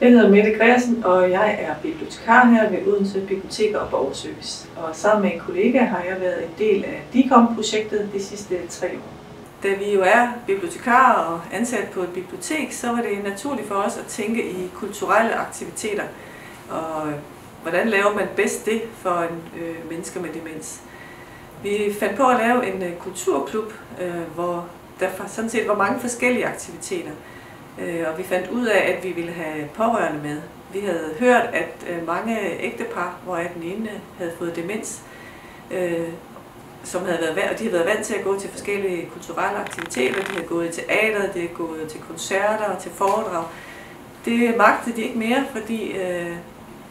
Jeg hedder Mette Græsen, og jeg er bibliotekar her ved Odense Biblioteker og Borgerservice. Og sammen med en kollega har jeg været en del af DICOM-projektet de sidste tre år. Da vi jo er bibliotekarer og ansat på et bibliotek, så var det naturligt for os at tænke i kulturelle aktiviteter. Og øh, hvordan laver man bedst det for en øh, mennesker med demens? Vi fandt på at lave en øh, kulturklub, øh, hvor der sådan set var mange forskellige aktiviteter. Øh, og vi fandt ud af, at vi ville have pårørende med. Vi havde hørt, at øh, mange ægtepar, hvor den ene øh, havde fået demens, øh, som havde været, og de havde været vant til at gå til forskellige kulturelle aktiviteter. De havde gået i teater, de havde gået til koncerter og til foredrag. Det magtede de ikke mere, fordi øh,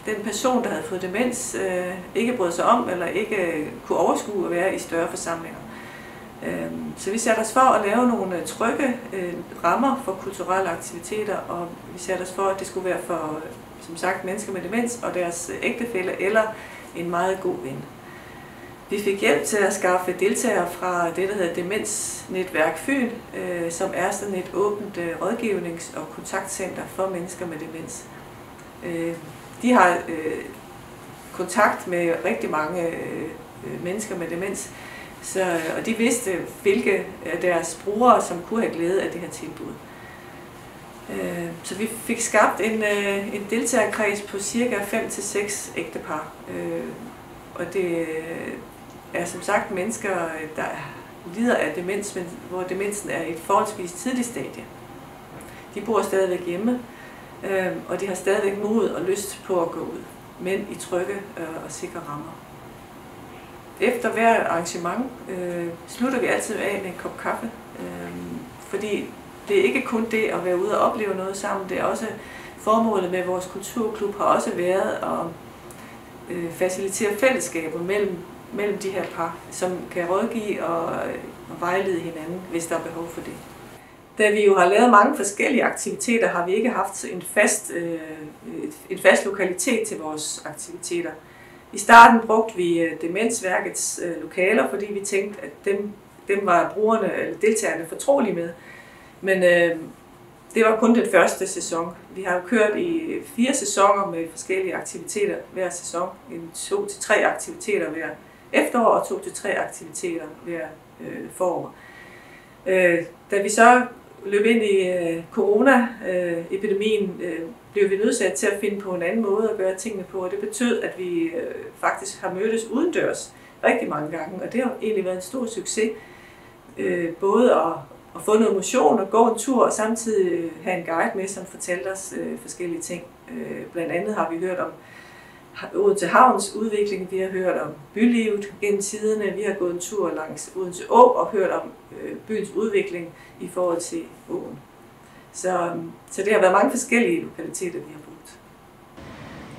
den person, der havde fået demens, øh, ikke brød sig om eller ikke øh, kunne overskue at være i større forsamlinger. Øhm, så vi satte os for at lave nogle øh, trygge øh, rammer for kulturelle aktiviteter, og vi satte os for, at det skulle være for, øh, som sagt, mennesker med demens og deres ægtefælle eller en meget god ven. Vi fik hjælp til at skaffe deltagere fra det, der hedder Demensnetværk Fyn, som er sådan et åbent rådgivnings- og kontaktcenter for mennesker med demens. De har kontakt med rigtig mange mennesker med demens, så, øh, og de vidste, hvilke af deres brugere, som kunne have glæde af det her tilbud. Øh, så vi fik skabt en, øh, en deltagerkreds på cirka 5-6 ægtepar. Og det er som sagt mennesker, der lider af demens, men hvor demensen er i et forholdsvis tidligt stadie. De bor stadigvæk hjemme, og de har stadigvæk mod og lyst på at gå ud, men i trygge og sikre rammer. Efter hver arrangement øh, slutter vi altid af med en kop kaffe, øh, fordi det er ikke kun det at være ude og opleve noget sammen, det er også formålet med vores kulturklub har også været at øh, facilitere fællesskaber mellem, mellem de her par, som kan rådgive og, og vejlede hinanden, hvis der er behov for det. Da vi jo har lavet mange forskellige aktiviteter, har vi ikke haft en fast, øh, en fast lokalitet til vores aktiviteter. I starten brugte vi øh, Demensværkets øh, lokaler, fordi vi tænkte, at dem, dem var brugerne eller deltagerne fortrolige med. Men øh, det var kun den første sæson. Vi har kørt i øh, fire sæsoner med forskellige aktiviteter hver sæson. En to til tre aktiviteter hver efterår og to til tre aktiviteter hver øh, forår. Øh, da vi så løb ind i øh, corona-epidemien, øh, blev vi nødsat til at finde på en anden måde at gøre tingene på, og det betød, at vi øh, faktisk har mødtes udendørs rigtig mange gange, og det har egentlig været en stor succes. Øh, både at, at få noget motion og gå en tur, og samtidig øh, have en guide med, som fortalte os øh, forskellige ting. Øh, blandt andet har vi hørt om Odense Havns udvikling, vi har hørt om bylivet gennem tiderne, vi har gået en tur langs Odense Å og hørt om øh, byens udvikling i forhold til åen. Så, øhm, så det har været mange forskellige lokaliteter, vi har brugt.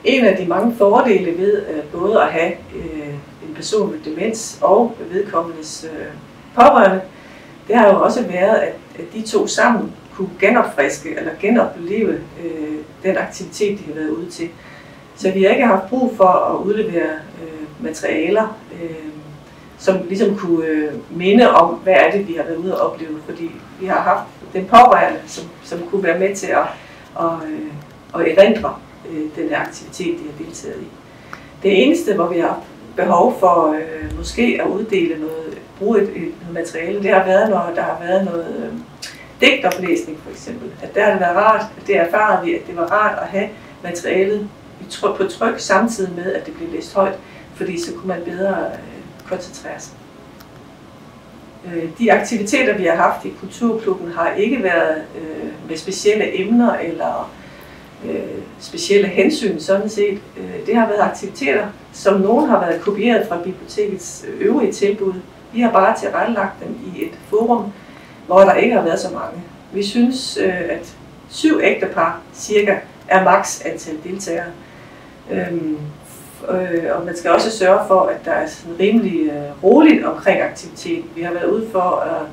En af de mange fordele ved øh, både at have øh, en person med demens og vedkommendes øh, pårørende, det har jo også været, at, at de to sammen kunne genopfriske eller genopleve øh, den aktivitet, de har været ude til. Så vi har ikke haft brug for at udlevere øh, materialer, øh, som ligesom kunne øh, minde om, hvad er det, vi har været ude og opleve, fordi vi har haft den pårørende, som, som kunne være med til at, og, øh, at erindre øh, den der aktivitet, de har deltaget i. Det eneste, hvor vi har behov for øh, måske at uddele noget, bruge et, et materiale, det har været, når der har været noget øh, digtoplæsning for eksempel. At der har det været rart, at det erfarede vi, at det var rart at have materialet på tryk samtidig med, at det blev læst højt, fordi så kunne man bedre øh, koncentrere sig. Øh, de aktiviteter, vi har haft i Kulturklubben, har ikke været øh, med specielle emner eller øh, specielle hensyn sådan set. Det har været aktiviteter, som nogen har været kopieret fra bibliotekets øvrige tilbud. Vi har bare tilrettelagt dem i et forum, hvor der ikke har været så mange. Vi synes, at syv ægtepar cirka er maks antal deltagere. Øhm, Øh, og man skal også sørge for, at der er sådan rimelig øh, roligt omkring aktiviteten. Vi har været ude for at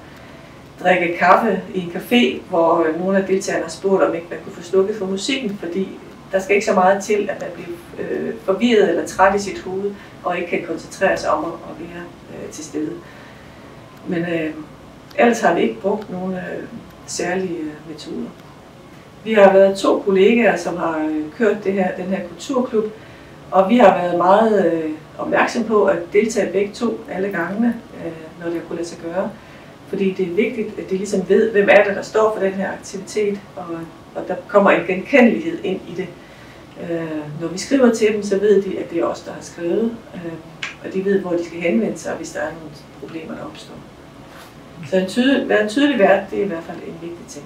drikke kaffe i en café, hvor øh, nogle af deltagerne har spurgt, om ikke man kunne få slukket for musikken, fordi der skal ikke så meget til, at man bliver øh, forvirret eller træt i sit hoved, og ikke kan koncentrere sig om at, at være øh, til stede. Men øh, ellers har vi ikke brugt nogle øh, særlige øh, metoder. Vi har været to kollegaer, som har øh, kørt det her, den her kulturklub, og vi har været meget øh, opmærksom på at deltage begge to alle gangene, øh, når det har kunnet lade sig gøre. Fordi det er vigtigt, at de ligesom ved, hvem er det, der står for den her aktivitet, og, og der kommer en genkendelighed ind i det. Øh, når vi skriver til dem, så ved de, at det er os, der har skrevet, øh, og de ved, hvor de skal henvende sig, hvis der er nogle problemer, der opstår. Så en tydelig, være en tydelig vært, det er i hvert fald en vigtig ting.